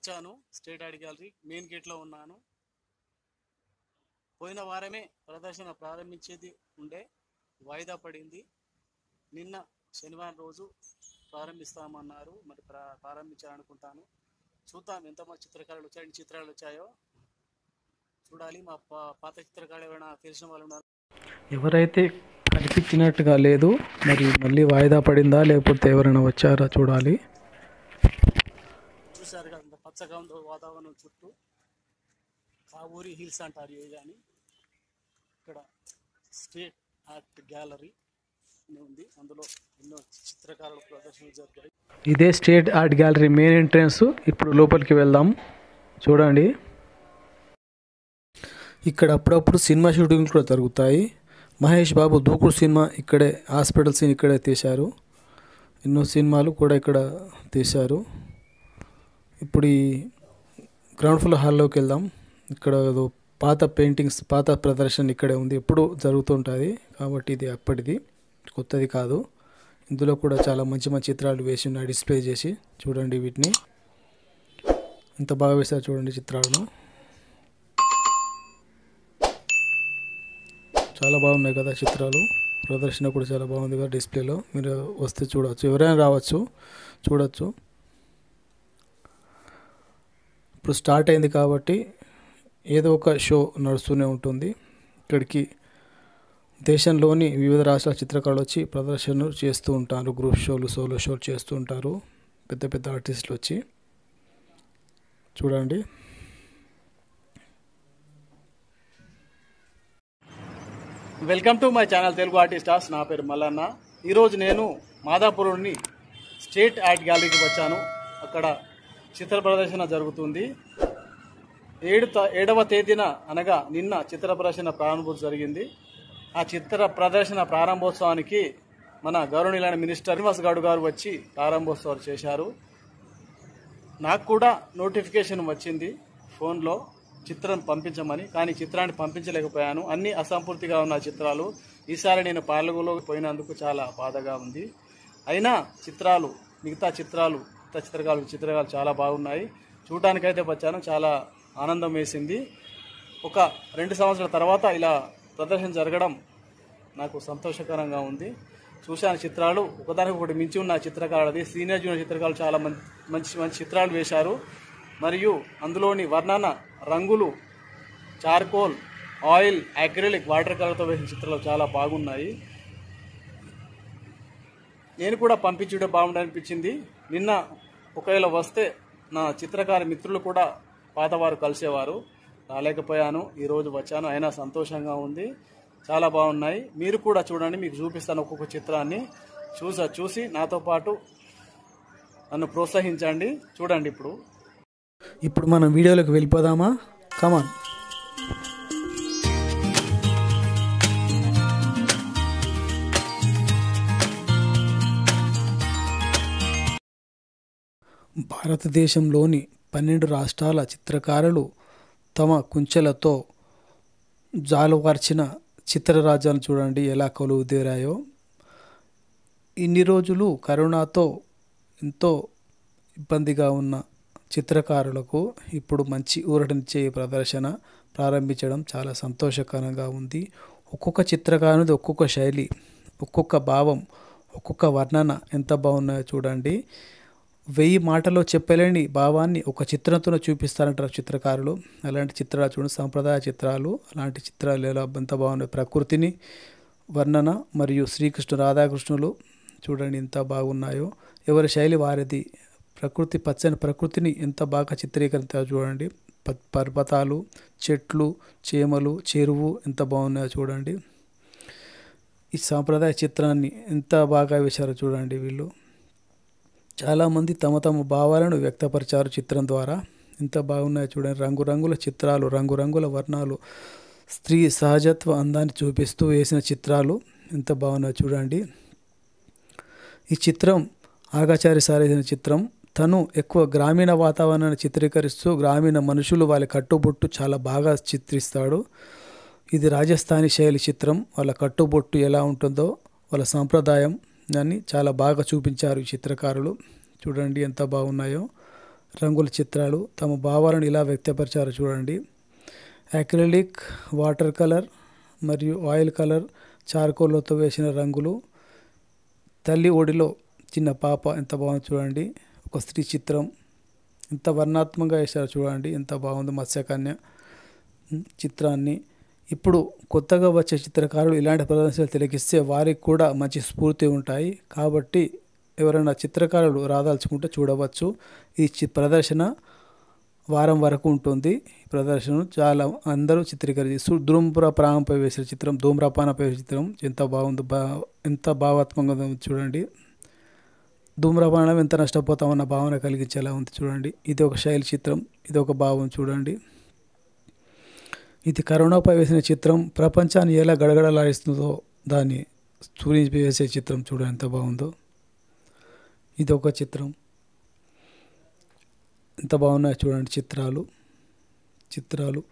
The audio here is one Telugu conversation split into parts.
వచ్చాను స్టేట్ ఆర్ట్ గ్యాలరీ మెయిన్ గేట్లో ఉన్నాను. పోయిన వారమే ప్రదర్శన ప్రారంభించేది ఉండే వాయిదా పడింది. నిన్న శనివారం రోజు ప్రారంభిస్తామన్నారు మరి ప్రా ప్రారంభించాలనుకుంటాను. చూద్దాం ఎంతమంది చిత్రకారులు వచ్చాయి ఎన్ని చిత్రాలు వచ్చాయో. చూడాలి మా పాత చిత్రకారులు ఎవరైనా తెలిసిన వాళ్ళు ఉన్నారు. ఎవరైతే కనిపించినట్టుగా లేదు మరి మళ్ళీ వాయిదా పడిందా లేకపోతే ఎవరైనా వచ్చారా చూడాలి. చూశారు కదా. పచ్చగా ఉందో వాతావరణం చుట్టూ కావూరి హిల్స్ అంటారు ఏ కానీ ఇక్కడ స్టేట్ ఆర్ట్ గ్యాలరీ ఉంది. అందులో ఎన్నో చిత్రకారుల ప్రదర్శనలు జరిగాయి. ఇదే state art gallery main entrance. ఇప్పుడు లోపలికి వెళ్దాం. చూడండి. ఇక్కడ అప్పుడప్పుడు సినిమా షూటింగ్ కూడా జరుగుతాయి. మహేష్ బాబు దూకుడు సినిమా ఇక్కడే హాస్పిటల్ సీన్ ఇక్కడే తీశారు. ఎన్నో సినిమాలు కూడా ఇక్కడ తీశారు. ఇప్పుడు ఈ గ్రౌండ్ ఫ్లోర్ హాల్లోకి వెళ్దాం. ఇక్కడ ఏదో పాత పెయింటింగ్స్ పాత ప్రదర్శన ఇక్కడే ఉంది. ఎప్పుడు జరుగుతుంటుంది కాబట్టి ఇది అప్పటిది. కొత్తది కాదు. ఇందులో కూడా చాలా మంచి మంచి చిత్రాలు వేసి ఉన్నాయి. డిస్ప్లే చేసి చూడండి వీటిని. ఎంత బాగా వేశారు చూడండి చిత్రాలను. చాలా బాగున్నాయి కదా చిత్రాలు. ప్రదర్శన కూడా చాలా బాగుంది కదా డిస్ప్లేలో. మీరు వస్తే చూడవచ్చు. ఎవరైనా రావచ్చు చూడవచ్చు ఇప్పుడు స్టార్ట్ అయింది కాబట్టి ఏదో ఒక షో నడుస్తూనే ఉంటుంది. ఇక్కడికి దేశంలోని వివిధ రాష్ట్రాల చిత్రకారులు వచ్చి ప్రదర్శనలు చేస్తూ ఉంటారు. గ్రూప్ షోలు సోలో షోలు చేస్తూ ఉంటారు. పెద్ద పెద్ద ఆర్టిస్టులు వచ్చి. చూడండి. Welcome to my channel Telugu artists. నా పేరు మల్లన్న. ఈరోజు నేను మాదాపురంని స్టేట్ ఆర్ట్ గ్యాలరీకి వచ్చాను. అక్కడ చిత్ర ప్రదర్శన జరుగుతుంది. ఏడు త- ఏడవ తేదీన అనగా నిన్న చిత్ర ప్రదర్శన ప్రారంభోత్సవం జరిగింది. ఆ చిత్ర ప్రదర్శన ప్రారంభోత్సవానికి మన గౌరవనీయులైన మినిస్టర్ శ్రీనివాస్ గౌడ్ గారు వచ్చి ప్రారంభోత్సవాలు చేశారు. నాకు కూడా నోటిఫికేషన్ వచ్చింది ఫోన్లో చిత్రం పంపించమని. కానీ చిత్రాన్ని పంపించలేకపోయాను. అన్ని అసంపూర్తిగా ఉన్న చిత్రాలు. ఈసారి నేను పాల్గొలో పోయినందుకు చాలా బాధగా ఉంది. అయినా చిత్రాలు మిగతా చిత్రాలు కొత్త చిత్రకాలు చిత్రకాలు చాలా బాగున్నాయి. చూడటానికైతే వచ్చాను చాలా ఆనందం వేసింది. ఒక రెండు సంవత్సరాల తర్వాత ఇలా ప్రదర్శన జరగడం నాకు సంతోషకరంగా ఉంది. చూశాను చిత్రాలు ఒకదానికి ఒకటి మించి ఉన్న చిత్రకారులది. సీనియర్ జూనియర్ చిత్రకారులు చాలా మంచి మంచి మంచి చిత్రాలు వేశారు. మరియు అందులోని వర్ణన రంగులు చార్కోల్ ఆయిల్ అక్రిలిక్ వాటర్ కలర్తో వేసిన చిత్రాలు చాలా బాగున్నాయి. నేను కూడా పంపించడం బాగుండనిపించింది. నిన్న ఒకవేళ వస్తే నా చిత్రకారి మిత్రులు కూడా పాతవారు కలిసేవారు. రాలేకపోయాను. ఈరోజు వచ్చాను. అయినా సంతోషంగా ఉంది. చాలా బాగున్నాయి. మీరు కూడా చూడండి. మీకు చూపిస్తాను ఒక్కొక్క చిత్రాన్ని. చూసా చూసి నాతో పాటు నన్ను ప్రోత్సహించండి. చూడండి ఇప్పుడు. ఇప్పుడు మనం వీడియోలోకి వెళ్ళిపోదామా? కమాన్ భారతదేశంలోని పన్నెండు రాష్ట్రాల చిత్రకారులు తమ కుంచెలతో జాలువార్చిన చిత్రరాజ్యాలను చూడండి ఎలా కొలువుదేరాయో. ఇన్ని రోజులు కరోనాతో ఎంతో ఇబ్బందిగా ఉన్న చిత్రకారులకు ఇప్పుడు మంచి ఊరటనిచ్చే ప్రదర్శన ప్రారంభించడం చాలా సంతోషకరంగా ఉంది. ఒక్కొక్క చిత్రకారునిది ఒక్కొక్క శైలి ఒక్కొక్క భావం ఒక్కొక్క వర్ణన ఎంత బాగున్నాయో చూడండి. వెయ్యి మాటలో చెప్పలేని భావాన్ని ఒక చిత్రంతో చూపిస్తారంటారు చిత్రకారులు. అలాంటి చిత్రాలు చూడండి సాంప్రదాయ చిత్రాలు అలాంటి చిత్రాలు ఎలా ఎంత బాగున్నాయి ప్రకృతిని వర్ణన మరియు శ్రీకృష్ణ రాధాకృష్ణులు చూడండి ఎంత బాగున్నాయో. ఎవరి శైలి వారిది? ప్రకృతి పచ్చని ప్రకృతిని ఎంత బాగా చిత్రీకరించారో చూడండి. ప- పర్వతాలు చెట్లు చేమలు చెరువు ఎంత బాగున్నాయో చూడండి. ఈ సాంప్రదాయ చిత్రాన్ని ఎంత బాగా వేశారో చూడండి వీళ్ళు. చాలామంది తమ తమ భావాలను వ్యక్తపరిచారు చిత్రం ద్వారా. ఎంత బాగున్నాయో చూడండి. రంగురంగుల చిత్రాలు రంగురంగుల వర్ణాలు స్త్రీ సహజత్వ అందాన్ని చూపిస్తూ వేసిన చిత్రాలు ఎంత బాగున్నాయో చూడండి. ఈ చిత్రం ఆగాచారి సార్ వేసిన చిత్రం. తను ఎక్కువ గ్రామీణ వాతావరణాన్ని చిత్రీకరిస్తూ గ్రామీణ మనుషులు వాళ్ళ కట్టుబొట్టు చాలా బాగా చిత్రిస్తాడు. ఇది రాజస్థానీ శైలి చిత్రం. వాళ్ళ కట్టుబొట్టు ఎలా ఉంటుందో వాళ్ళ సాంప్రదాయం దాన్ని చాలా బాగా చూపించారు ఈ చిత్రకారులు. చూడండి ఎంత బాగున్నాయో. రంగుల చిత్రాలు తమ భావాలను ఇలా వ్యక్తపరిచారు చూడండి. అక్రిలిక్ వాటర్ కలర్ మరియు ఆయిల్ కలర్ చార్కోలతో వేసిన రంగులు. తల్లి ఒడిలో చిన్న పాప ఎంత బాగుంది చూడండి. ఒక స్త్రీ చిత్రం. ఎంత వర్ణాత్మకంగా వేశారు చూడండి. ఎంత బాగుంది మత్స్యకన్య చిత్రాన్ని. ఇప్పుడు కొత్తగా వచ్చే చిత్రకారులు ఇలాంటి ప్రదర్శనలు తిలకిస్తే వారికి కూడా మంచి స్ఫూర్తి ఉంటాయి. కాబట్టి ఎవరైనా చిత్రకారులు రాదాల్చుకుంటే చూడవచ్చు. ఈ చి ప్రదర్శన వారం వరకు ఉంటుంది. ఈ ప్రదర్శన చాలా అందరూ చిత్రీకరించి ప్రాణంపై వేసిన చిత్రం ధూమ్రపానపై వేసిన చిత్రం ఎంత బాగుందో బా ఎంత భావాత్మకంగా ఉంది చూడండి. ధూమ్రపానం ఎంత నష్టపోతామన్న భావన కలిగించేలా ఉంది చూడండి. ఇది ఒక శైలి చిత్రం ఇది ఒక భావం చూడండి. ఇది కరోనాపై వేసిన చిత్రం. ప్రపంచాన్ని ఎలా గడగడలాడిస్తుందో దాన్ని చూపించి వేసే చిత్రం చూడండి ఎంత బాగుందో. ఇది ఒక చిత్రం. ఎంత బాగున్నాయో చూడండి చిత్రాలు. చిత్రాలు.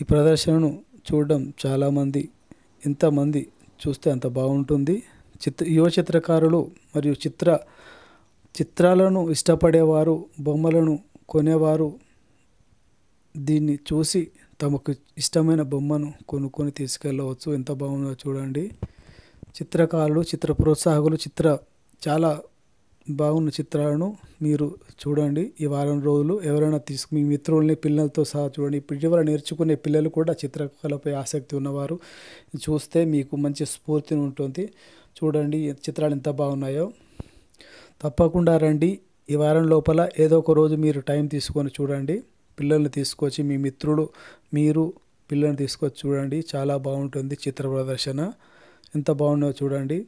ఈ ప్రదర్శనను చూడడం చాలామంది ఎంతమంది చూస్తే అంత బాగుంటుంది. చిత్ర యువ చిత్రకారులు మరియు చిత్ర చిత్రాలను ఇష్టపడేవారు బొమ్మలను కొనేవారు దీన్ని చూసి తమకు ఇష్టమైన బొమ్మను కొనుక్కొని తీసుకెళ్ళవచ్చు ఎంత బాగుందో చూడండి. చిత్రకారులు చిత్ర ప్రోత్సాహకులు చిత్ర చాలా బాగున్న చిత్రాలను మీరు చూడండి. ఈ వారం రోజులు ఎవరైనా తీసుకు మీ మిత్రుల్ని పిల్లలతో సహా చూడండి. ఇప్పుడు ఇటీవల నేర్చుకునే పిల్లలు కూడా చిత్రకళపై ఆసక్తి ఉన్నవారు చూస్తే మీకు మంచి స్ఫూర్తిని ఉంటుంది. చూడండి చిత్రాలు ఎంత బాగున్నాయో. తప్పకుండా రండి. ఈ వారం లోపల ఏదో ఒక రోజు మీరు టైం తీసుకొని చూడండి. పిల్లల్ని తీసుకొచ్చి మీ మిత్రుడు మీరు పిల్లల్ని తీసుకొచ్చి చూడండి. చాలా బాగుంటుంది చిత్ర ప్రదర్శన. ఎంత బాగుందో చూడండి.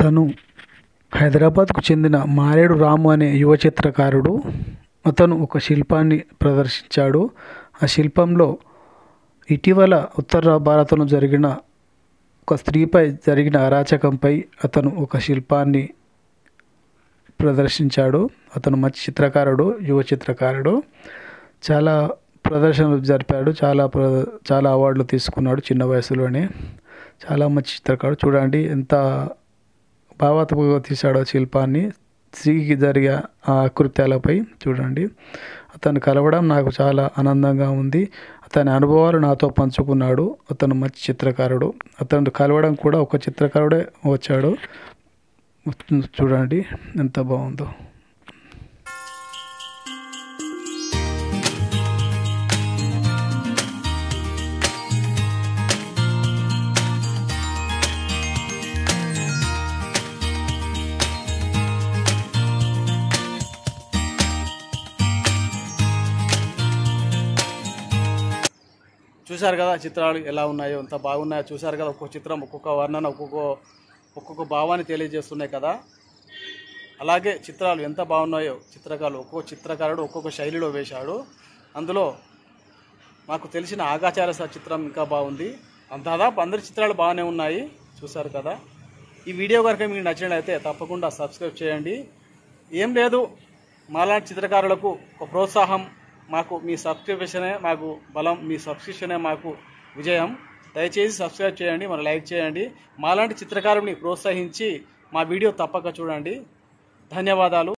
తను హైదరాబాద్కు చెందిన మారేడు రాము అనే యువ చిత్రకారుడు. అతను ఒక శిల్పాన్ని ప్రదర్శించాడు. ఆ శిల్పంలో ఇటీవల ఉత్తర భారతంలో జరిగిన ఒక స్త్రీపై జరిగిన అరాచకంపై అతను ఒక శిల్పాన్ని ప్రదర్శించాడు. అతను మంచి చిత్రకారుడు యువ చిత్రకారుడు. చాలా ప్రదర్శనలు జరిపాడు. చాలా ప్ర చాలా అవార్డులు తీసుకున్నాడు చిన్న వయసులోనే. చాలా మంచి చిత్రకారుడు. చూడండి ఎంత భావాత్మకంగా తీశాడో శిల్పాన్ని. స్త్రీకి జరిగే ఆ కృత్యాలపై చూడండి. అతను కలవడం నాకు చాలా ఆనందంగా ఉంది. అతని అనుభవాలు నాతో పంచుకున్నాడు. అతను మంచి చిత్రకారుడు. అతను కలవడం కూడా ఒక చిత్రకారుడే వచ్చాడు. చూడండి ఎంత బాగుందో. చూశారు కదా చిత్రాలు ఎలా ఉన్నాయో ఎంత బాగున్నాయో చూశారు కదా ఒక్కొక్క చిత్రం ఒక్కొక్క వర్ణన ఒక్కొక్క ఒక్కొక్క భావాన్ని తెలియజేస్తున్నాయి కదా. అలాగే చిత్రాలు ఎంత బాగున్నాయో చిత్రకారులు ఒక్కొక్క చిత్రకారుడు ఒక్కొక్క శైలిలో వేశాడు. అందులో మాకు తెలిసిన ఆగాచార్య చిత్రం ఇంకా బాగుంది. దాదాపు అందరి చిత్రాలు బాగానే ఉన్నాయి చూశారు కదా. ఈ వీడియో కనుక మీకు నచ్చినట్లయితే తప్పకుండా సబ్స్క్రైబ్ చేయండి. ఏం లేదు మాలాంటి చిత్రకారులకు ఒక ప్రోత్సాహం మాకు మీ సబ్స్క్రిప్షనే మాకు బలం మీ సబ్స్క్రిప్షనే మాకు విజయం. దయచేసి సబ్స్క్రైబ్ చేయండి మరి లైక్ చేయండి. మాలాంటి చిత్రకారుని ప్రోత్సహించి మా వీడియో తప్పక చూడండి. ధన్యవాదాలు.